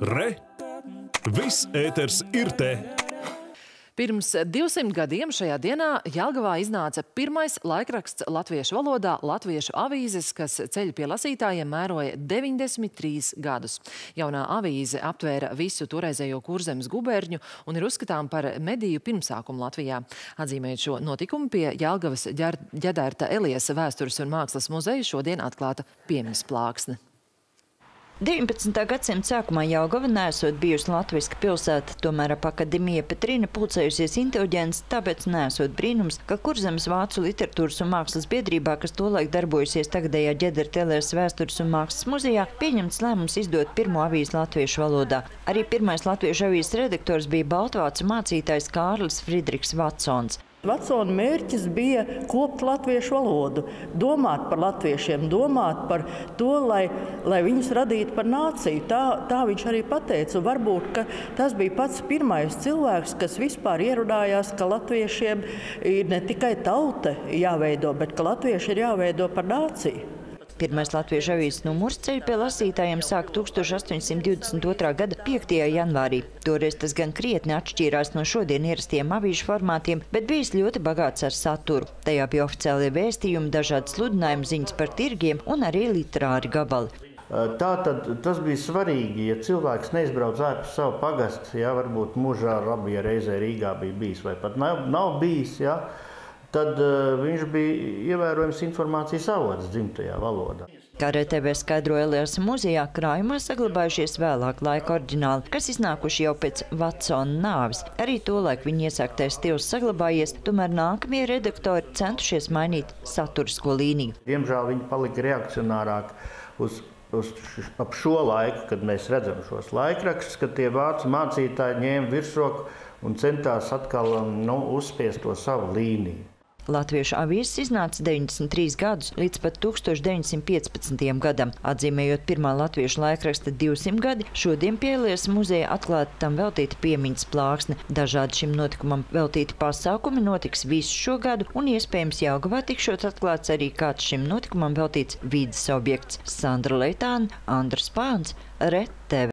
Re! Viss ēters ir te! Pirms 200 gadiem šajā dienā Jelgavā iznāca pirmais laikraksts latviešu valodā Latviešu avīzes, kas ceļu pie lasītājiem mēroja 93 gadus. Jaunā avīze aptvēra visu toreizējo kurzemes guberņu un ir uzskatām par mediju pirmsākumu Latvijā. Atzīmējot šo notikumu pie Jelgavas ģedērta Eliesa vēstures un mākslas muzeja šodien atklāta piemiņas plāksne. 19. gadsimta sākumā Jaugava nesot bijusi latviska pilsēta, tomēr ap akademija Petrīna pulcējusies inteliģents, tāpēc nesot brīnums, ka Kurzemes Vācu literatūras un mākslas biedrībā, kas tolaik darbojusies tagadējā ģedertelēs vēstures un mākslas muzejā, pieņemts lēmums izdot pirmo avīzi latviešu valodā. Arī pirmais latviešu avīzes redaktors bija Baltvācu mācītājs Kārlis Fridriks Vatsons. Vatsona mērķis bija kopt latviešu valodu, domāt par latviešiem, domāt par to, lai, lai viņus radītu par nāciju. Tā, tā viņš arī pateica. Un varbūt tas bija pats pirmais cilvēks, kas vispār ierunājās, ka latviešiem ir ne tikai tauta jāveido, bet ka latvieši ir jāveido par nāciju. Pirmais latviešu avīzes numurs ceļu pie lasītājiem sāk 1822. gada 5. janvārī. Toreiz tas gan krietni atšķīrās no šodien ierastiem avīžu formātiem, bet bijis ļoti bagāts ar saturu. Tajā bija oficiālie vēstījumi, dažādi sludinājumi ziņas par tirgiem un arī literāri gabali. Tā tad tas bija svarīgi, ja cilvēks neizbrauc ārpus savu pagastu, ja varbūt mūžā labi, ja reizē Rīgā bija bijis vai pat nav, nav bijis, ja, tad uh, viņš bija ievērojams informācijas avots dzimtajā valodā. Kā RTV skaidroja Elijas muzejā, krājumā saglabājušies vēlāk laika oriģināli, kas iznākuši jau pēc Vatsona nāvis. Arī tolaik viņa iesāktais stils saglabājies, tomēr nākamie redaktori centušies mainīt saturisko līniju. Diemžēl viņi palika reakcionārāk uz uz ap šo laiku, kad mēs redzam šos laikrakstus, kad tie vācu mācītāji ņēma virsroku un centās atkal nu, uzspiest to savu līniju. Latviešu avīzes iznāca 93 gadus līdz pat 1915. gadam. Atzīmējot pirmā latviešu laikraksta 200 gadi, šodien pielies muzeja atklāta tam veltīta piemiņas plāksne. Dažādi šim notikumam veltīti pasākumi notiks visu šo gadu, un iespējams Jaugavā tikšot atklāts arī kāds šim notikumam veltīts vidas objekts. Sandra Leitāna, Andras Pāns, RETV.